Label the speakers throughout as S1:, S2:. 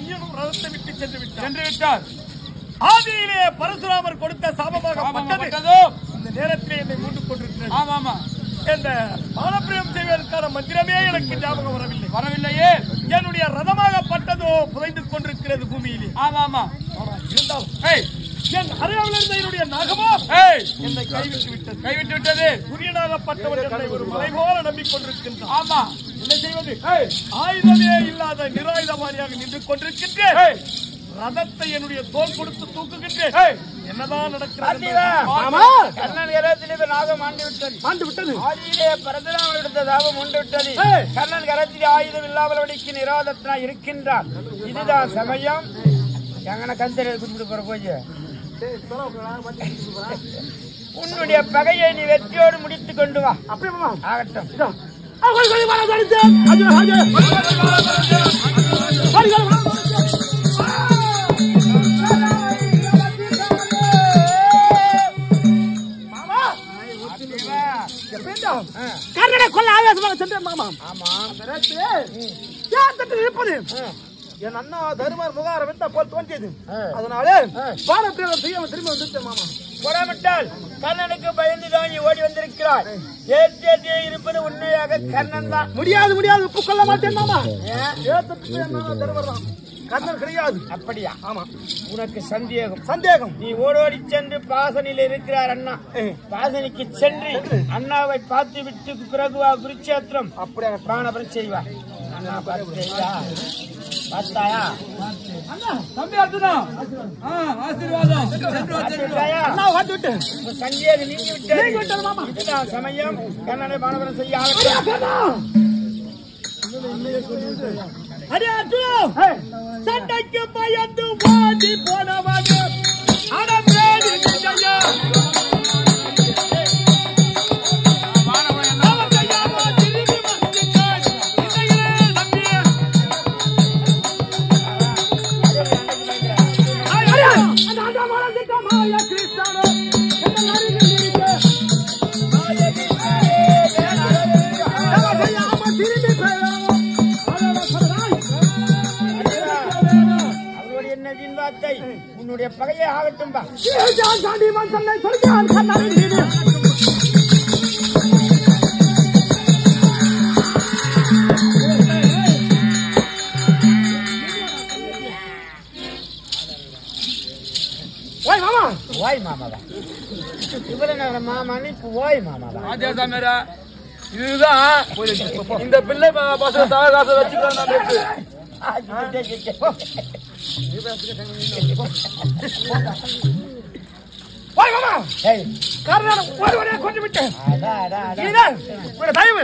S1: சென்று விட்டார்.
S2: சென்று விட்டார்.
S1: ஆதியிலே பரசுராமர் கொடுத்த சாபமாக
S2: சாபமாகப்பட்டதோ
S1: இந்த நேரத்திலே என்னை மூட்டுக் கொண்டிருக்கிறது.
S2: ஆமா ஆமா.
S1: இந்த பாலப்பிரியம் செய்வதற்கான மந்திரமே எனக்கு ஞாபகம் வரவில்லை.
S2: வரவில்லையே.
S1: என்னுடைய ரதமாகப்பட்டதோ புதைந்து கொண்டிருக்கிறது பூமியிலே.
S2: ஆமா ஆமா.
S1: இருந்தாலும்
S2: ஏய்.
S1: என் அறையாவில் இருந்த என்னுடைய நகமோ என்னை கைவிட்டு விட்டது.
S2: கைவிட்டு விட்டது.
S1: சூரியனாகப்பட்டவன் என்னை ஒரு மலை போல நம்பிக்கொண்டிருக்கின்றான்.
S2: ஆமா.
S1: என்ன செய்வது? ஆயுதமே இல்லாத நிராயுதமாரியாக நின்று கொண்டிருக்கின்றேன். ரதத்தை என்னுடைய தோல் கொடுத்து தூக்குகின்றேன். என்னதான் நடக்கிறது.
S3: கர்ணன் கரத்திலே நாகம் ஆண்டு விட்டது
S1: ஆண்டு விட்டது
S3: ஆதியிலே பரசுராமன் எடுத்த தாபம் உண்டு விட்டது
S1: ஏய்.
S3: கர்ணன் கரத்திலே ஆயுதம் இல்லாமல் வடிக்கு நிராதத்னா இருக்கின்றான். இதுதான் சமயம். எங்கன கந்தரை கும்பிட்டு போற போய்? உன்னுடைய பகையை நீ வெற்றியோடு முடித்துக் கொண்டு வா.
S1: அப்படியே
S3: ஆகட்டும்.
S1: கர்ணனை கொல்ல ஆவேசமாக சென்றேன் மாமா
S3: ஆமா
S1: யார்கிட்ட இருப்பது. என் அண்ணா தருமர் முகாரம் வெட்ட போல் தோன்றியது. அதனால பானப்பிரியம் செய்யாம திரும்பி வந்துட்டேன் மாமா
S3: புறமிட்டால் கர்ணனுக்கு நீ ஓடி வந்திருக்கிறாய். ஏற்றே இருப்பது உண்மையாக கர்ணன் தான்.
S1: முடியாது முடியாது உப்பு கொள்ள மாட்டேன் மாமா. தான் கர்ணன் கிடையாது.
S3: அப்படியா? ஆமா. உனக்கு சந்தேகம்.
S1: சந்தேகம்.
S3: நீ ஓடோடி சென்று பாசனில் இருக்கிறார் அண்ணா. பாசனிக்கு சென்று அண்ணாவை பார்த்து விட்டு பிறகு வா குருச்சேத்திரம்.
S1: அப்படியே?
S3: பிராணபரம் செய்வா. அண்ணா பார்த்து பார்த்தாயா?
S2: தம்பி அர்ஜுனா. ஆசீர்வாதம்.
S3: சந்தேகம் நீங்கி சமயம். கண்ணனை செய்ய
S1: அடே அர்ஜுனா. சண்டைக்கு பயந்து போனவன்.
S3: வார்த்தை உன்னுடைய பகையை ஆகட்டும் பா ஓய் மாமாவா இவர மாமான்னு இப்ப ஓய் மாமாவா
S2: ஆத்தியா சாமியாரா, இதுதான் இந்த பிள்ளை ப- பசங்க தவகாசை வச்சுக்கிறோம் நம்ம
S1: தயவு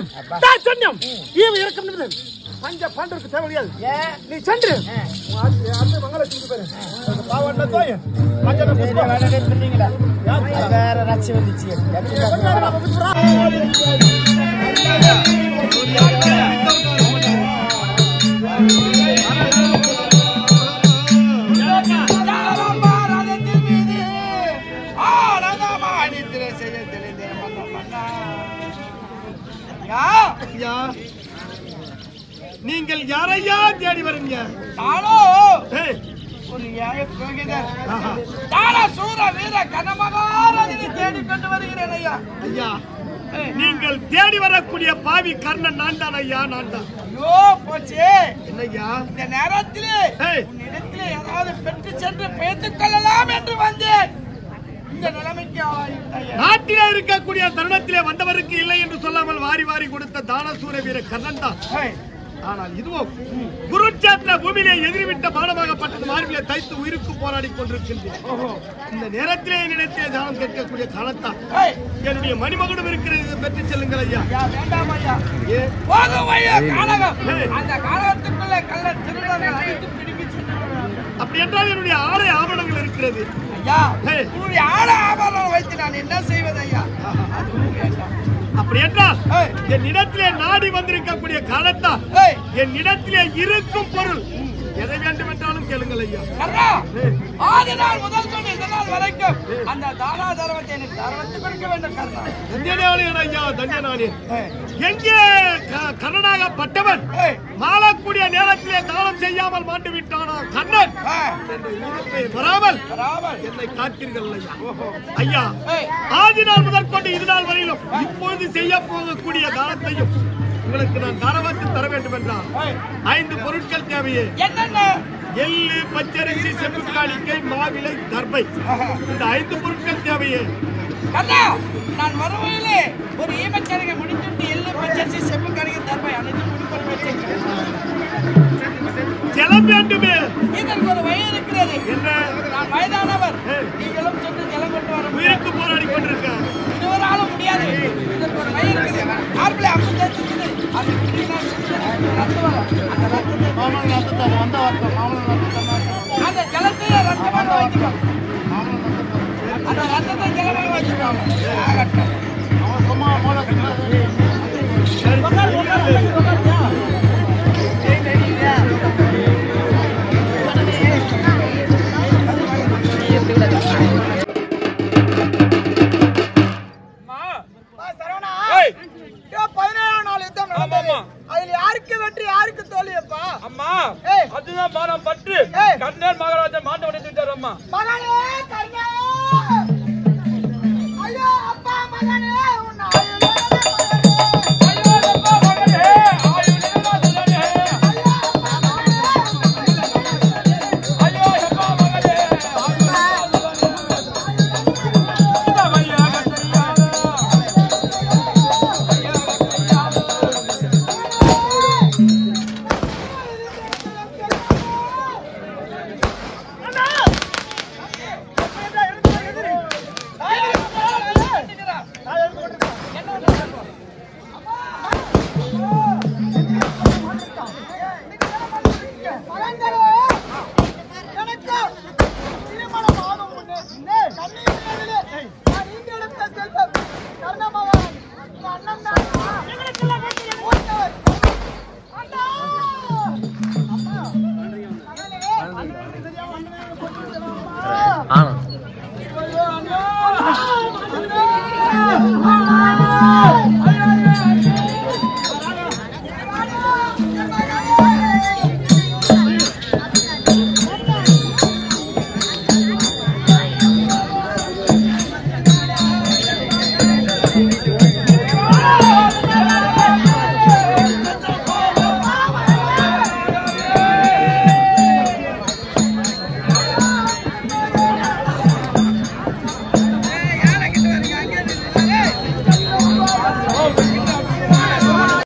S1: தான் ஈவு பஞ்ச பாண்டவருக்கு தேவையாது நீ சென்று
S3: ஆ.
S1: உன் ஆட்சி- அடுத்த தோய் மஞ்சள்
S3: சொன்னீங்களா? வேற ரச்சி வந்துச்சு
S1: நீங்கள் யாரையா தேடி வரீங்க ஏய்,
S4: ஒரு. தான சூர வீர கனமகாரதிக்கு தேடி கொண்டு வருகிறேன் ஐயா.
S1: ஐயா நீங்கள் தேடி வரக்கூடிய பாவி கர்ணன் நான் தான் ஐயா நான் தான்.
S4: ஐயோ போச்சே.
S1: என்னய்யா
S4: இந்த நேரத்திலே உன்னிடத்திலே ஏதாவது பெற்று சென்று பேத்துக் கொள்ளலாம் என்று வந்தேன். இந்த நிலைமைக்கு
S1: நாட்டிலே இருக்கக்கூடிய தருணத்திலே வந்தவருக்கு இல்லை என்று சொல்லாமல் வாரி வாரி கொடுத்த தானசூர வீர கர்ணன் தான். ஆனால் இதுவும் குருட்சேத்திர பூமியிலே எதிர்விட்ட பானமாகப்பட்டது மார்பிலே தைத்து உயிருக்கு போராடி கொண்டிருக்கின்றேன். இந்த நேரத்திலே என்னிடத்திலே தானம் கேட்கக்கூடிய காலத்தான் என்னுடைய மணிமகுடம் இருக்கிறது இதை பெற்று செல்லுங்கள் ஐயா.
S4: வேண்டாம் ஐயா.
S1: ஏ,
S4: போகும் ஐயா காலகம்.
S1: ஏய்.
S4: அந்த காலகத்துக்குள்ள கள்ள திருடர்கள்
S1: அப்படி என்றால் என்னுடைய ஆடை ஆவணங்கள் இருக்கிறது.
S4: ஐயா
S1: ஏய்.
S4: உன்னுடைய ஆட ஆபரணம் வைத்து நான் என்ன செய்வது ஐயா
S1: அப்படி என்றால். என் இடத்திலே நாடி வந்திருக்கக்கூடிய என் இடத்திலே இருக்கும் பொருள் எதை வேண்டும் என்றாலும் கேளுங்கள் ஐயா.
S4: ஆதி நாள் முதல் இந்த நாள் வரைக்கும் அந்த தானா தர்மத்தை எனக்கு தர்மத்து கொடுக்க வேண்டும் கர்ணா
S1: தன்யனானேன் ஐயா
S4: ஏய்,
S1: எங்கே க- கர்ணனாகப்பட்டவன்
S4: ஏய்.
S1: மாளக்கூடிய தானம் செய்யாமல் மாண்டு விட்டானா கண்ணன் வராமல். என்னை காத்தீர்கள் ஐயா. ஐயா
S4: ஏய்,
S1: ஆதி நாள் முதற்கொண்டு இது நாள் வரையிலும் இப்பொழுது செய்ய போகக்கூடிய தானத்தையும் உங்களுக்கு நான் தாரவாத்து தர வேண்டும் என்றால் ஐந்து பொருட்கள் தேவையே. எள்ளு பச்சரிசி செப்பு காணிக்கை மாவிலை தர்பை இந்த ஐந்து பொருட்கள் தேவையே.
S4: கண்ணா நான் வருவையிலே ஒரு ஈமச்சடங்கை முடித்துட்டு எள்ளு பச்சரிசி செப்பு கடைக்கு தருவாய் அனைத்து முடிப்பது
S1: ஜலம் வேண்டுமே.
S4: இதற்கு ஒரு வயது இருக்கிறது
S1: என்ன?
S4: நான் வயதானவர். நீங்களும் சென்று ஜலம் கொண்டு வர
S1: உயிருக்கு போராடி கொண்டிருக்க
S4: இருவராலும் முடியாது. இதற்கு ஒரு வயது இருக்குது ஆர்பிளை அப்படி இருக்குது அது குடியினால் ரத்தம் வரும். அந்த ரத்தத்தை அந்த ஜலத்தையே ரத்தமாக வைத்துக்கோ. அந்த ரத்தத்தை ஜலமாக வச்சுக்கோங்க ஆகட்டும். சரவணா orang.